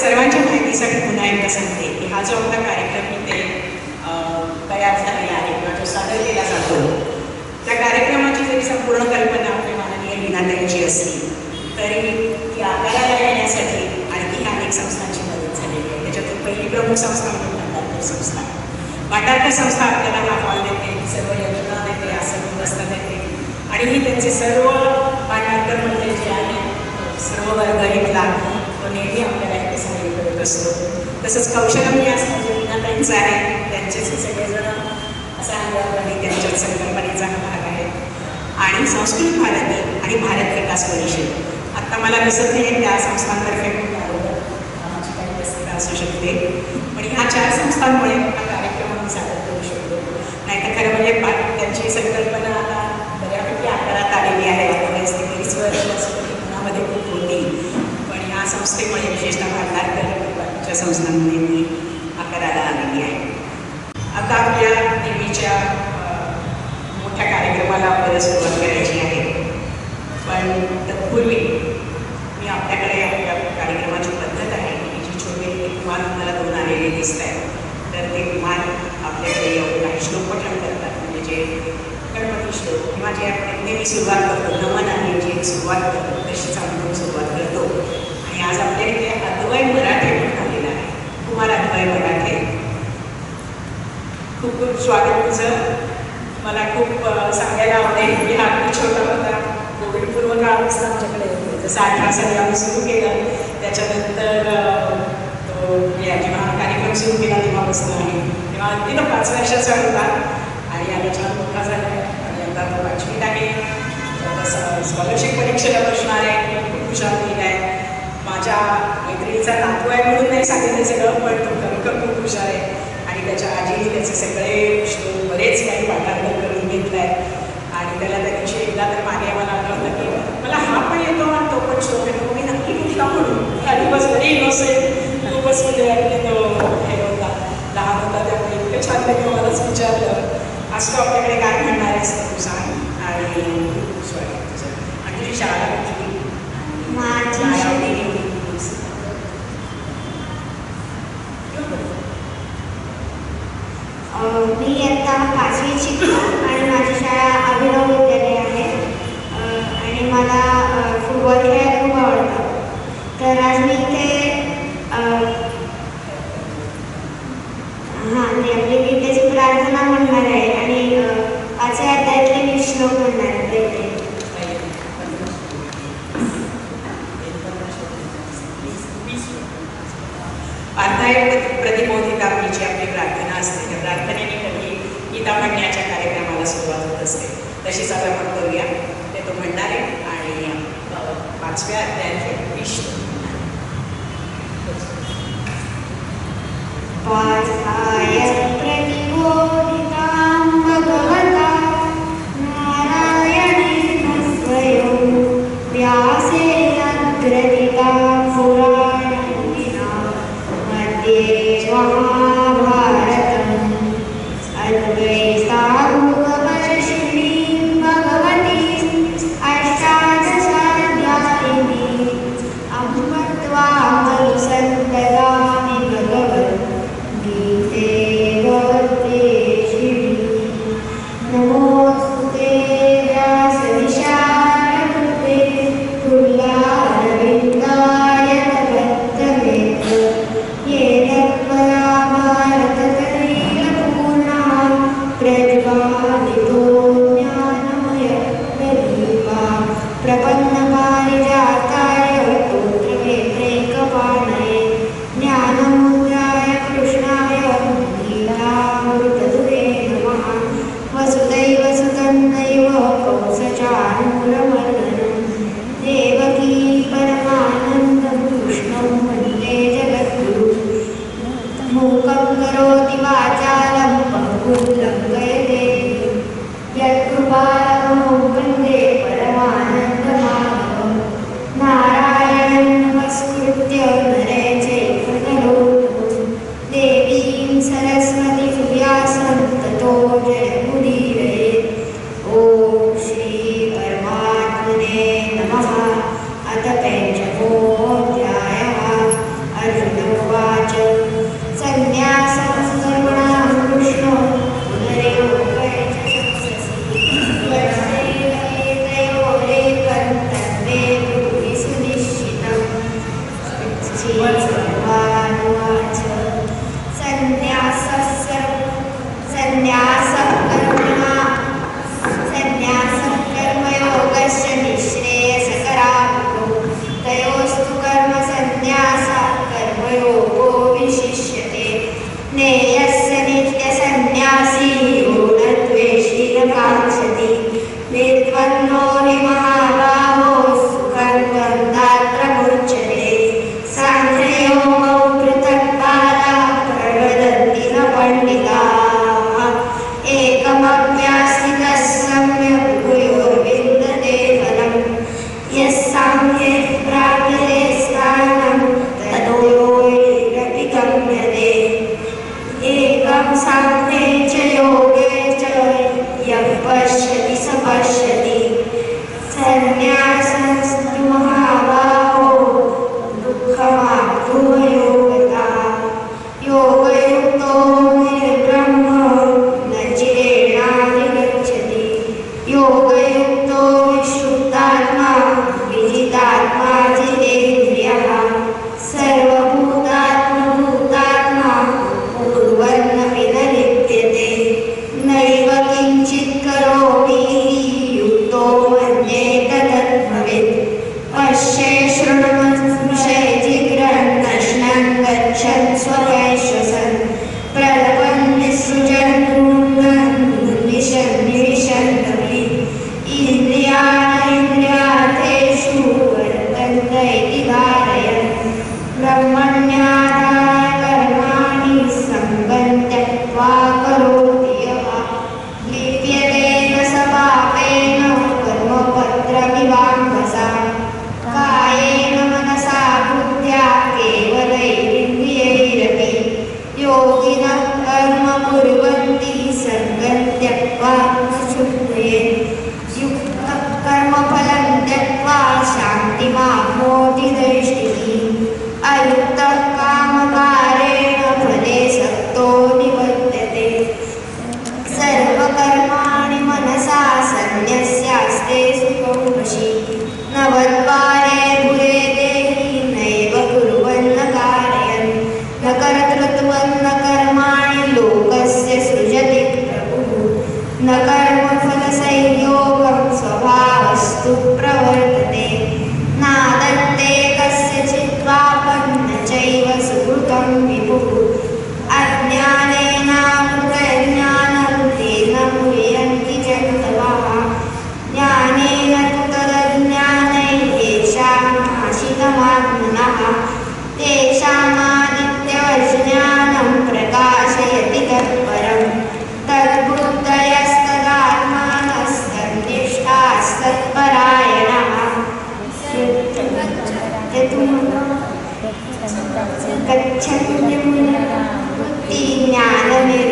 सर्वांच्या माहितीसाठी पुन्हा एकदा सांगते की हा जो आपला कार्यक्रम इथे तयार झालेला आहे किंवा जो सादर केला जातो त्या कार्यक्रमाची जरी संपूर्ण कल्पना आपल्या माननीय लीनाताईंची असली तरी ती आकाराला येण्यासाठी आणखी अनेक संस्थांची मदत झालेली आहे. त्याच्यातून पहिली प्रमुख संस्था म्हणून भांडारकर संस्था. भांडारकर संस्था आपल्याला हा हॉल देते सर्व योजना देते असं व्यवस्था देते. आणि ही त्यांचे सर्व भांडारकर म्हणजे जे आहे सर्व वर्ग इथला तो नेहमी आपल्याला इथे सहयोग करत असतो तसंच कौशलम्य असतात जे मीनाताईंचं आहे त्यांचेच सगळेजण असा अंगणवाडी त्यांच्याच संकल्पनेचा हा भाग आहे. आणि संस्कृत भारती आणि भारत विकास परिषद. आत्ता मला दिसत नाही त्या संस्थांतर्फे असू शकते. पण ह्या चार संस्थांमुळे हा कार्यक्रम आम्ही सादर करू शकतो. नाहीतर खरं म्हणजे त्यांची संकल्पना आता बऱ्यापैकी आकारात आलेली आहे आता वयस ते तीस वर्ष असं ती मनामध्ये खूप होती पण ह्या संस्थेमुळे विशेषतः भांडारकरच्या संस्थांमुळे ती आकाराला आलेली आहे आता आपल्या नेहमीच्या अ, मोठ्या कार्यक्रमाला आपल्याला सुरुवात करायची आहे पण तत्पूर्वी मी आपल्याकडे आपल्या कार्यक्रमाची पद्धत आहे की जी छोटे कुमार मला दोन आलेले दिसत आहेत तर ते विमान आपल्याकडे येऊन काही श्लोकपठण करतात. म्हणजे जे गणपती श्लोक किंवा जे आपण नेहमी सुरुवात करतो नमन आहे जी एक सुरुवात करतो तशीच आपण सुरुवात करतो. आणि आज आपल्या इथे अद्वय मराठे पण आलेला आहे. कुमार अद्वय मराठे. खूप खूप स्वागत तुझं. मला खूप सांगायला आवडेल. की हा अगदी छोटा होता. कोविडपूर्व काळ असतं आमच्याकडे जसं अठरा साली आम्ही सुरू केलं. त्याच्यानंतर या जेव्हा कार्यक्रम सुरू केला तेव्हापासून आहे तेव्हा अगदी तो पाच वर्षाचा होता आणि आता छान मोठा झाला आहे. आणि आता तो पाचवीत आहे. स्कॉलरशिप परीक्षेला बसणार आहे. खूप हुशार मुलगा आहे. माझ्या मैत्रिणीचा नातू आहे म्हणून नाही सांगितलं सगळं पण तो खरोखर खूप हुशार आहे. आणि त्याच्या आजीने त्याचे सगळे श्लोक बरेच काही पाठांतर करून घेतलं आहे. आणि त्याला त्या दिवशी एकदा तर मागे मला आठवलं की मला हा पण येतो आणि तो पण श्लोक येतो. मी नक्की कुठला म्हणून आधी बस व्हेरी इनोसेंट खूपच म्हणजे अगदी तो हे होता लहान होता त्यामुळे इतकं छान त्याने मलाच विचारलं आज तू आपल्याकडे काय म्हणणार आहेस ते तू सांग आणि खूप स्वागत तुझं आणि तुझी शाळा कुठली माझी काय शाळा- आवडली? अ, मी इयत्ता पाचवीत शिकतो आणि माझी शाळा अभिनव विद्यालय आहे अ, आणि मला अ, फुटबॉल खेळायला खूप आवडतं तर आज मी इथे अ, हां ते आपली गीतेची प्रार्थना म्हणणार आहे आणि अ, पाचव्या अध्यायातले मी श्लोक म्हणणार आहे पहिले अर्थायुक्त प्रतिबोधिता ही जी आपली प्रार्थना असते त्या प्रार्थनेने कधी गीता म्हणण्याच्या कार्यक्रमाला सुरुवात होत असते तशीच आता आपण करूया ते तो म्हणणार आहे आणि अ, पाचव्या अध्यायाचे Vishnu पार्थाय प्रतिबोधितां Lord. Bom, graças, tua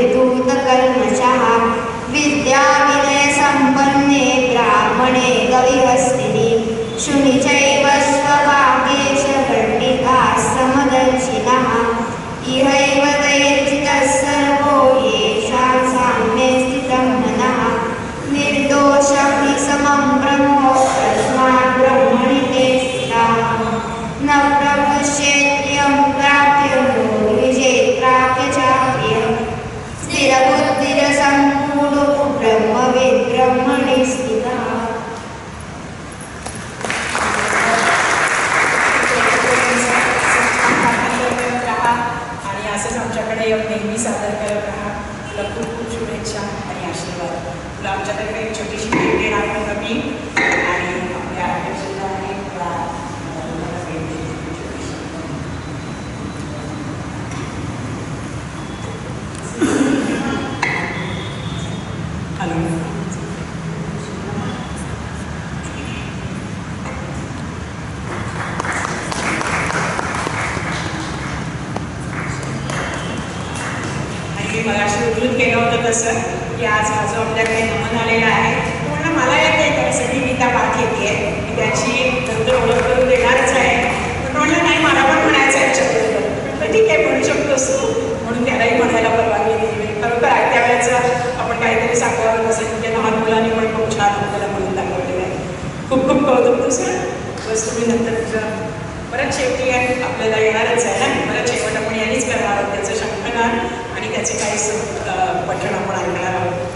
ज्ञाननिर्धूतकल्मषः विद्याविनयसम्पन्ने ब्राह्मणे कविहस्तिनि शुनि च स्वभागेश पण्डिताः समदर्शिनः इहैव तैर्जितः सर्वो येषां साम्ये स्थितं मनः निर्दोषं हि समं ब्रह्मो तस्मात् ब्रह्मणि ते स्थिताः न प्रपश्येत्यं प्राप्य नो विजेत् प्राप्य चाप्यः स्थिरबुद्धिरसम्पूर्णो ब्रह्मविद् ब्रह्मणि स्थितः करत राहा आणि असंच आमच्याकडे येऊन नेहमी सादर करत राहा तुला खूप खूप शुभेच्छा आणि आशीर्वाद तुला आमच्याकडे एक छोटीशी भेट देणार होतं मी आणि आपल्या अध्यक्षांना आणि तुला अं, भेट दिली. हॅलो आणि मी मगाशी उद्धृत केलं होतं तसं की आज हा जो आपल्याकडे नमन आलेला आहे. तो मला मला येते त्यासाठी मी त्या पाठ येते मी त्याची नंतर ओळख करून देणारच आहे. पण तो म्हणलं नाही मला पण म्हणायचं आहे चक्र तर ठीक आहे म्हणू शकतोस तू. म्हणून त्यालाही म्हणायला परवानगी दिली. म्हणजे खरोखर आयत्या वेळेचं आपण काहीतरी सांगावं नसेल की लहान मुलांनी पण खूप छान आपल्याला म्हणून दाखवलेलं आहे. खूप खूप कौतुक तुझं बस तुम्ही नंतर तुझं परत शेवटी आहे आपल्याला येणारच आहे ना? परत शेवट आपण यांनीच करणार आहोत त्याचं शंखनाद आणि त्याचे काही स- अं, पठण आपण ऐकणार आहोत आता आता तुम्ही